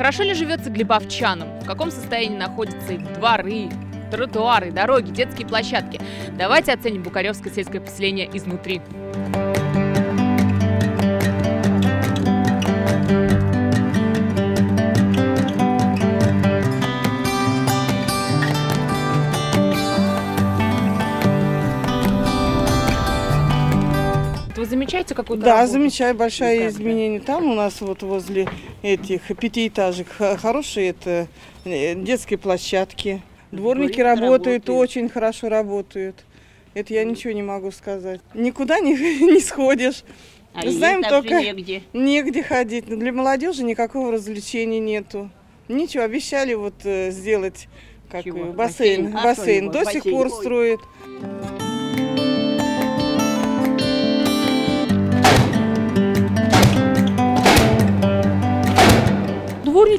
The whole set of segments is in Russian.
Хорошо ли живется глебовчанам? В каком состоянии находятся их дворы, тротуары, дороги, детские площадки? Давайте оценим Букаревское сельское поселение изнутри. Замечаете какую-то Да, работу? замечаю, большое изменение. Там у нас вот возле этих пятиэтажек хорошие это э, детские площадки. Дворники Дворники работают, работают. очень хорошо работают. Это я ничего не могу сказать. Никуда не, не сходишь. А Знаем только- негде. Негде ходить. Но Для молодежи никакого развлечения нету. Ничего, обещали вот э, сделать как Чего? бассейн. Бассейн? А Бассейн. До сих Бассейн. пор строят.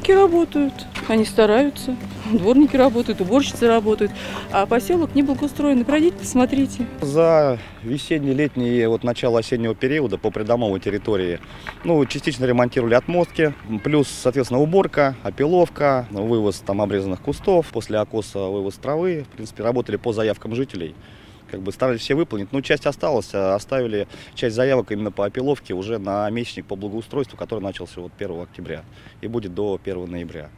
Дворники работают, они стараются. Дворники работают, уборщицы работают. А поселок не благоустроен. Пройдите, посмотрите. За весенний, летний и вот начало осеннего периода по придомовой территории ну, частично ремонтировали отмостки, плюс, соответственно, уборка, опиловка, вывоз там обрезанных кустов, после окоса вывоз травы. В принципе, работали по заявкам жителей. Как бы старались все выполнить. Ну, часть осталась, а оставили часть заявок именно по опиловке уже на месячник по благоустройству, который начался вот 1 октября и будет до 1 ноября.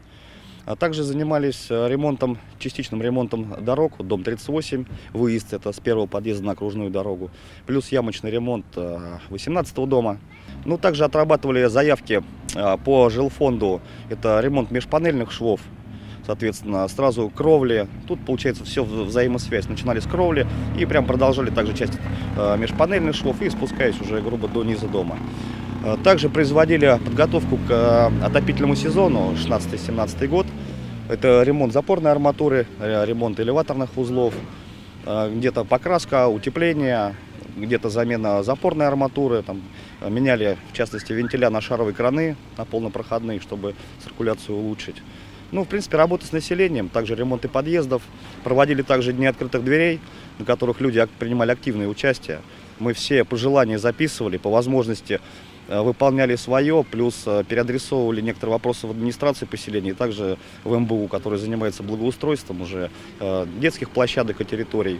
А также занимались э, ремонтом, частичным ремонтом дорог, дом 38, выезд это с первого подъезда на окружную дорогу, плюс ямочный ремонт 18 дома. Ну, также отрабатывали заявки э, по жилфонду, это ремонт межпанельных швов, соответственно, сразу кровли. Тут, получается, все взаимосвязь. Начинали с кровли и прям продолжали также часть э, межпанельных швов и спускаясь уже грубо до низа дома. Э, Также производили подготовку к э, отопительному сезону 16-17 год. Это ремонт запорной арматуры, ремонт элеваторных узлов, где-то покраска, утепление, где-то замена запорной арматуры. Там, меняли, в частности, вентиля на шаровые краны, на полнопроходные, чтобы циркуляцию улучшить. Ну, в принципе, работа с населением, также ремонты подъездов. Проводили также дни открытых дверей, на которых люди принимали активное участие. Мы все пожелания записывали, по возможности э, выполняли свое, плюс э, переадресовывали некоторые вопросы в администрации поселения, и также в МБУ, который занимается благоустройством уже э, детских площадок и территорий.